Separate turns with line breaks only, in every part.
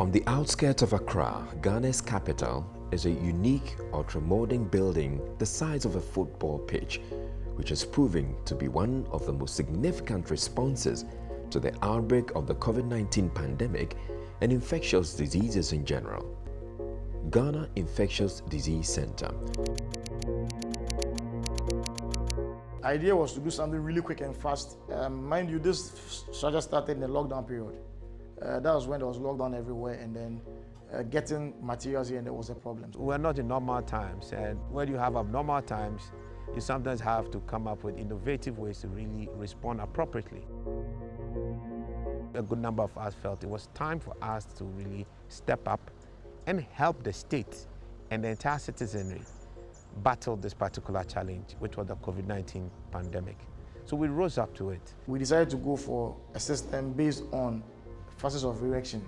On the outskirts of Accra, Ghana's capital, is a unique ultra-modern building the size of a football pitch, which is proving to be one of the most significant responses to the outbreak of the COVID-19 pandemic and infectious diseases in general. Ghana Infectious Disease Center.
The idea was to do something really quick and fast. Um, mind you, this started in the lockdown period. Uh, that was when there was lockdown everywhere, and then uh, getting materials here and there was a problem.
We're not in normal times, and when you have abnormal times, you sometimes have to come up with innovative ways to really respond appropriately. A good number of us felt it was time for us to really step up and help the state and the entire citizenry battle this particular challenge, which was the COVID-19 pandemic. So we rose up to it.
We decided to go for a system based on phases of erection.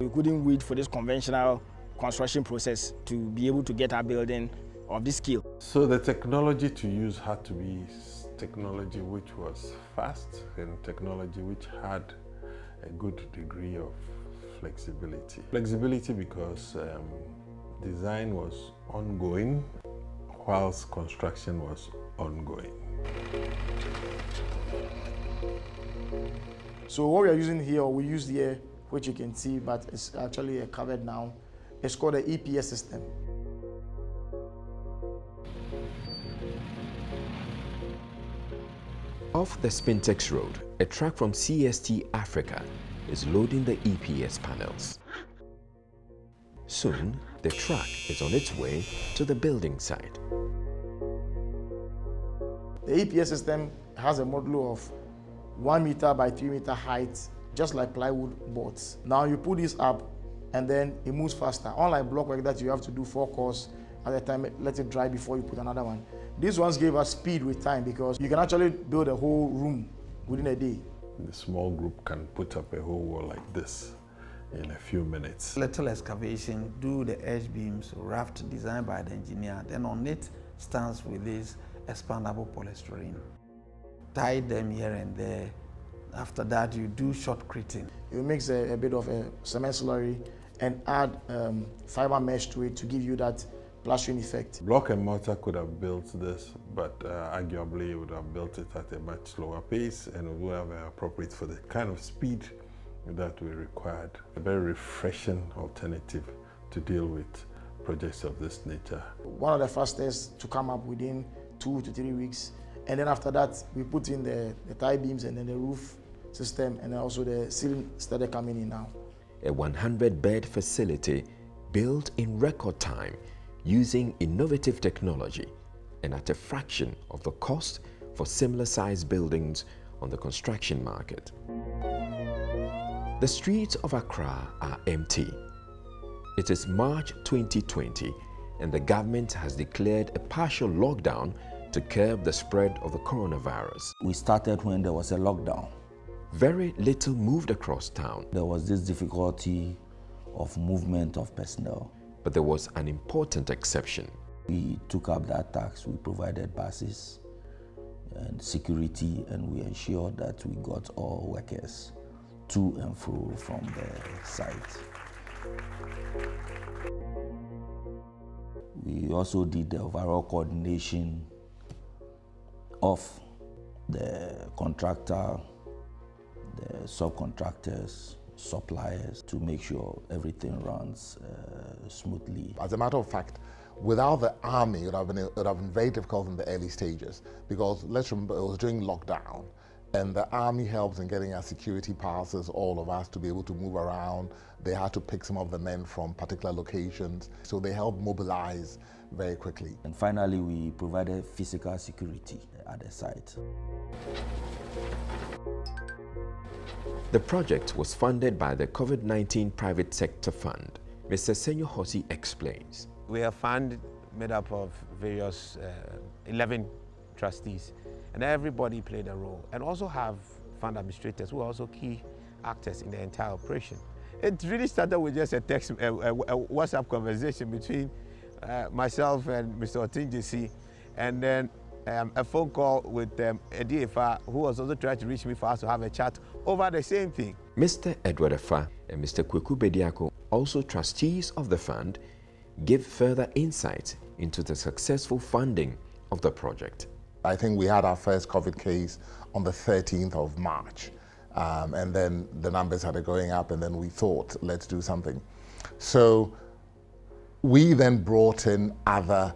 We couldn't wait for this conventional construction process to be able to get our building of this scale.
So the technology to use had to be technology which was fast and technology which had a good degree of flexibility. Flexibility because um, design was ongoing whilst construction was ongoing.
So what we are using here, we use here, which you can see, but it's actually covered now, it's called the EPS system.
Off the Spintex Road, a truck from CST Africa is loading the EPS panels. Soon, the truck is on its way to the building site.
The EPS system has a module of one meter by three meter height, just like plywood boards. Now you put this up and then it moves faster. Unlike block work that you have to do four course at a time, let it dry before you put another one. These ones gave us speed with time because you can actually build a whole room within a day.
The small group can put up a whole wall like this in a few minutes.
Little excavation, do the edge beams, raft designed by the engineer, then on it stands with this expandable polystyrene. Tie them here and there. After that, you do shotcreting.
You mix a, a, bit of a cement slurry and add um, fiber mesh to it to give you that plastering effect.
Block and mortar could have built this, but uh, arguably would have built it at a much slower pace and would have been appropriate for the kind of speed that we required. A very refreshing alternative to deal with projects of this nature.
One of the first fastest to come up within two to three weeks. And then after that, we put in the, the tie beams and then the roof system and also the ceiling started coming in now.
A 100 bed facility built in record time using innovative technology and at a fraction of the cost for similar sized buildings on the construction market. The streets of Accra are empty. It is March 2020 and the government has declared a partial lockdown to curb the spread of the coronavirus.
We started when there was a lockdown.
Very little moved across town.
There was this difficulty of movement of personnel.
But there was an important exception.
We took up that tax, we provided buses and security, and we ensured that we got all workers to and fro from the site. We also did the overall coordination of the contractor, the subcontractors, suppliers to make sure everything runs uh, smoothly.
As a matter of fact, without the army, it would, have been, it would have been very difficult in the early stages because let's remember it was during lockdown and the army helps in getting our security passes, all of us to be able to move around. They had to pick some of the men from particular locations, so they helped mobilize very quickly.
And finally, we provided physical security at the site.
The project was funded by the COVID-19 Private Sector Fund. Mr. Senyo Hosi explains.
We are fund made up of various uh, 11 trustees and everybody played a role and also have fund administrators who are also key actors in the entire operation. It really started with just a text, a, a, a WhatsApp conversation between uh, myself and Mr. Otinjisi and then um, a phone call with um, Effah, who was also trying to reach me for us to have a chat over the same thing.
Mr. Edward Effah and Mr. Kweku Bediako, also trustees of the fund, give further insight into the successful funding of the project.
I think we had our first COVID case on the 13th of March. Um, and then the numbers started going up, and then we thought, let's do something. So we then brought in other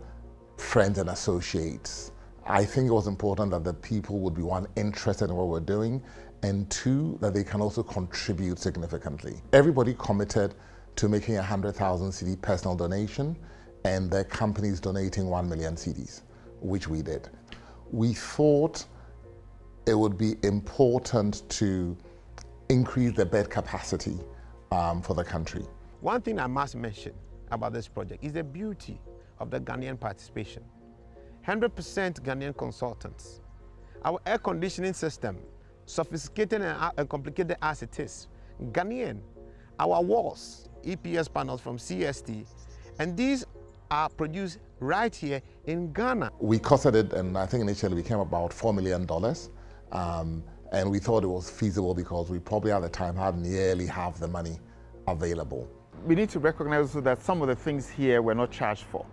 friends and associates. I think it was important that the people would be one, interested in what we're doing, and two, that they can also contribute significantly. Everybody committed to making a 100,000 cedi personal donation, and their companies donating 1 million cedis, which we did. We thought it would be important to increase the bed capacity um, for the country.
One thing I must mention about this project is the beauty of the Ghanaian participation. 100% Ghanaian consultants. Our air conditioning system, sophisticated and complicated as it is, Ghanaian. Our walls, EPS panels from CST, and these are produced right here in Ghana.
We costed it, and I think initially we came about $4 million. Um, and we thought it was feasible because we probably at the time had nearly half the money available.
We need to recognize also that some of the things here were not charged for,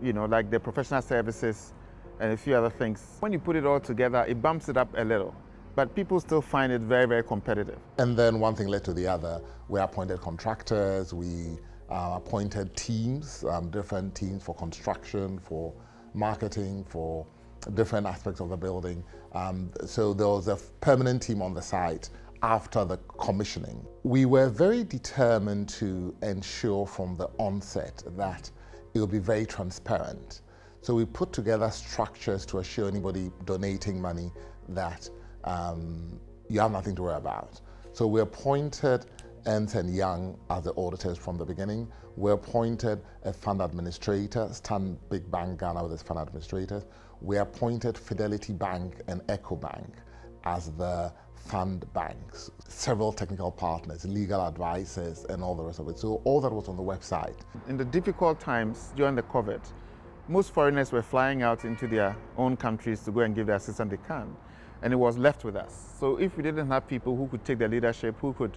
you know, like the professional services and a few other things. When you put it all together, it bumps it up a little, but people still find it very, very competitive.
And then one thing led to the other. We appointed contractors, we uh, appointed teams, um, different teams for construction, for marketing, for different aspects of the building. Um, so there was a permanent team on the site after the commissioning. We were very determined to ensure from the onset that it would be very transparent. So we put together structures to assure anybody donating money that um, you have nothing to worry about. So we appointed Ernst and Young as the auditors from the beginning. We appointed a fund administrator, Stan Big Bank Ghana with its fund administrators we appointed Fidelity Bank and EcoBank as the fund banks, several technical partners, legal advisors, and all the rest of it. So all that was on the website.
In the difficult times during the COVID, most foreigners were flying out into their own countries to go and give the assistance they can, and it was left with us. So if we didn't have people who could take the leadership, who could,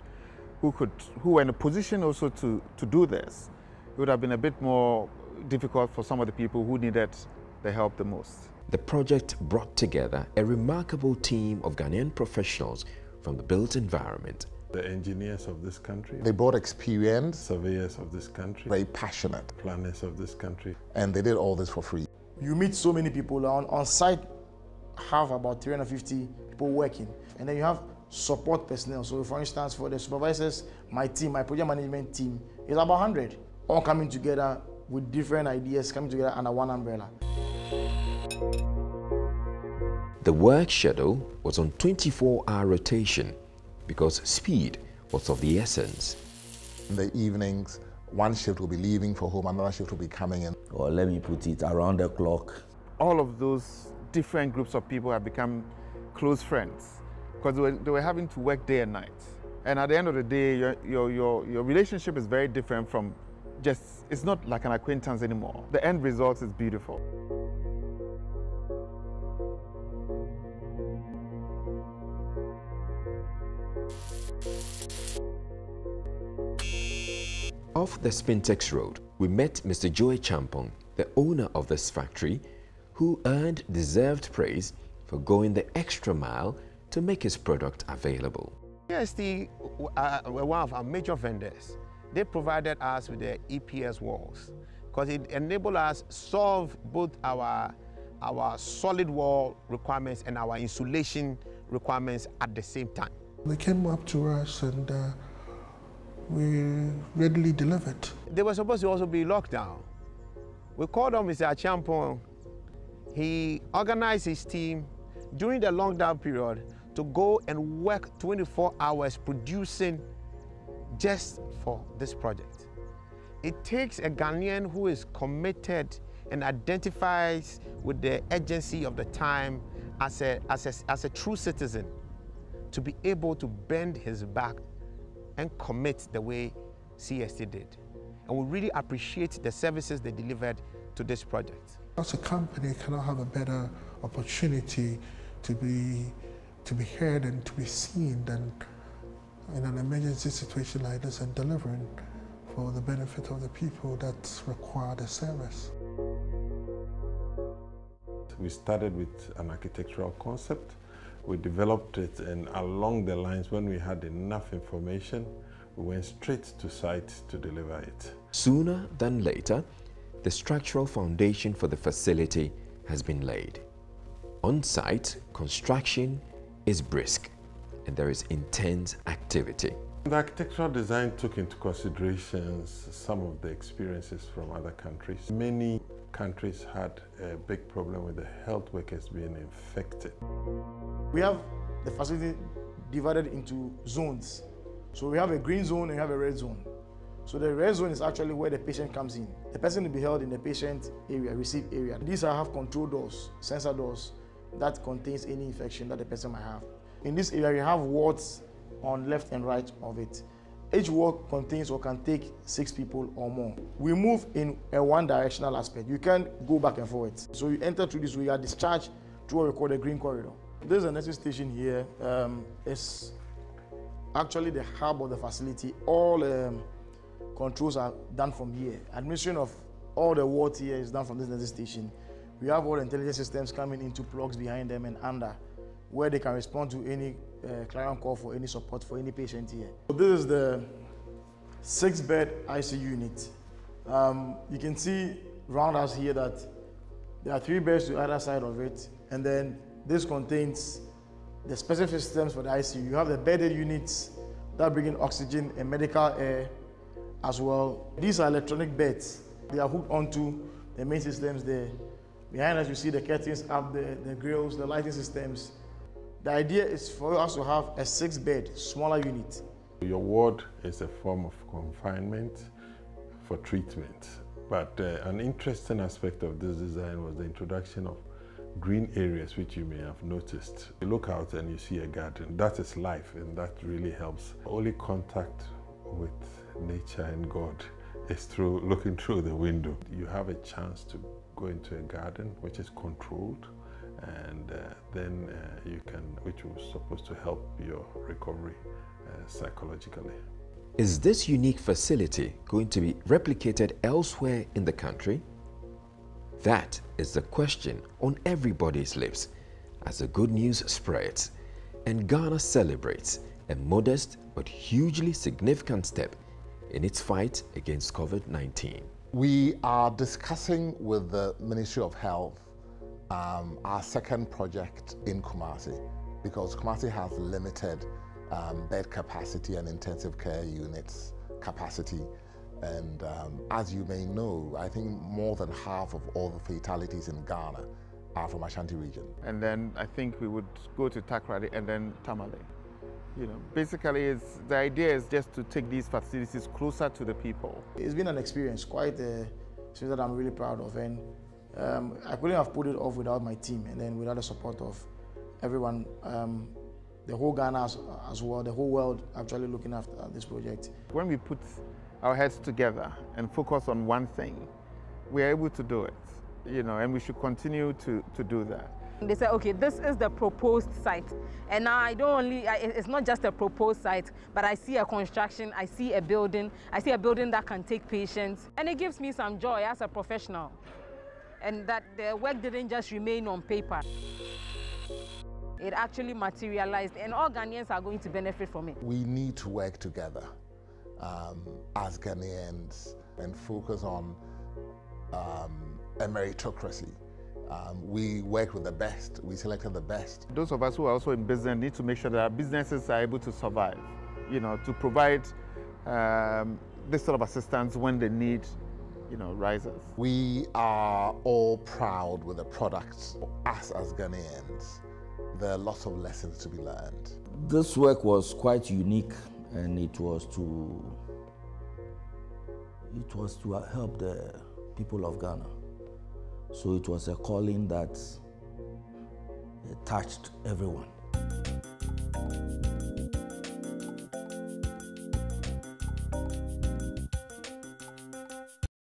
who could, who were in a position also to, to do this, it would have been a bit more difficult for some of the people who needed the help the most.
The project brought together a remarkable team of Ghanaian professionals from the built environment.
The engineers of this country.
They brought experience.
Surveyors of this country.
Very passionate.
Planners of this country.
And they did all this for free.
You meet so many people on, on site, have about 350 people working. And then you have support personnel. So for instance, for the supervisors, my team, my project management team is about 100, all coming together with different ideas, coming together under one umbrella.
The work schedule was on 24-hour rotation because speed was of the essence.
In the evenings, one shift will be leaving for home, another shift will be coming in.
Or let me put it, around the clock.
All of those different groups of people have become close friends because they were, they were having to work day and night. And at the end of the day, your, your, your, your relationship is very different from just, it's not like an acquaintance anymore. The end result is beautiful.
Off the Spintex Road, we met Mr. Joey Champong, the owner of this factory, who earned deserved praise for going the extra mile to make his product available.
CST uh, were one of our major vendors. They provided us with the EPS walls because it enabled us solve both our, our solid wall requirements and our insulation requirements at the same time.
They came up to us and uh, we readily delivered.
They were supposed to also be locked down. We called on Mr. Achampong. He organized his team during the lockdown period to go and work 24 hours producing just for this project. It takes a Ghanaian who is committed and identifies with the urgency of the time as a, as a, as a true citizen to be able to bend his back and commit the way CST did. and we really appreciate the services they delivered to this project.
As a company, cannot have a better opportunity to be to be heard and to be seen than in an emergency situation like this and delivering for the benefit of the people that require the service.
We started with an architectural concept. We developed it and along the lines when we had enough information, we went straight to site to deliver it.
Sooner than later, the structural foundation for the facility has been laid. On site, construction is brisk and there is intense activity.
The architectural design took into considerations some of the experiences from other countries. Many countries had a big problem with the health workers being infected.
We have the facility divided into zones. So we have a green zone and we have a red zone. So the red zone is actually where the patient comes in. The person will be held in the patient area, receive area. These are have control doors, sensor doors that contains any infection that the person might have. In this area, you have wards on left and right of it. Each ward contains or can take six people or more. We move in a one-directional aspect. You can't go back and forth. So you enter through this way, you are discharged through what we call the green corridor. There's a nursing station here. Um, it's actually the hub of the facility. All um, controls are done from here. Administration of all the wards here is done from this nursing station. We have all intelligence systems coming into plugs behind them and under where they can respond to any uh, client call for any support for any patient here. So this is the six-bed ICU unit. Um, you can see around us here that there are three beds to either side of it, and then this contains the specific systems for the ICU. You have the bedded units that bring in oxygen and medical air as well. These are electronic beds. They are hooked onto the main systems there. Behind us, you see the curtains up there, the grills, the lighting systems. The idea is for us to have a six bed, smaller unit.
Your ward is a form of confinement for treatment. But uh, an interesting aspect of this design was the introduction of green areas, which you may have noticed. You look out and you see a garden. That is life, and that really helps. Only contact with nature and God is through looking through the window. You have a chance to go into a garden which is controlled and uh, then uh, you can, which was supposed to help your recovery uh, psychologically.
Is this unique facility going to be replicated elsewhere in the country? That is the question on everybody's lips as the good news spreads and Ghana celebrates a modest but hugely significant step in its fight against COVID-19.
We are discussing with the Ministry of Health um, our second project in Kumasi because Kumasi has limited um, bed capacity and intensive care units capacity. And um, as you may know, I think more than half of all the fatalities in Ghana are from Ashanti region.
And then I think we would go to Takoradi and then Tamale. You know, basically, it's, the idea is just to take these facilities closer to the people.
It's been an experience, quite a experience that I'm really proud of. And um, I couldn't have put it off without my team and then without the support of everyone, um, the whole Ghana as, as, well, the whole world actually looking after this project.
When we put our heads together and focus on one thing, we are able to do it, you know, and we should continue to, to do that.
They said, okay, this is the proposed site. And now I don't only, it's not just a proposed site, but I see a construction, I see a building, I see a building that can take patients. And it gives me some joy as a professional and that the work didn't just remain on paper. It actually materialized and all Ghanaians are going to benefit from it.
We need to work together um, as Ghanaians and focus on um, a meritocracy. Um, we work with the best, we selected the best.
Those of us who are also in business need to make sure that our businesses are able to survive, you know, to provide um, this sort of assistance when they need you know, rises.
We are all proud with the products. Us as Ghanaians, there are lots of lessons to be learned.
This work was quite unique and it was to it was to help the people of Ghana. So it was a calling that touched everyone.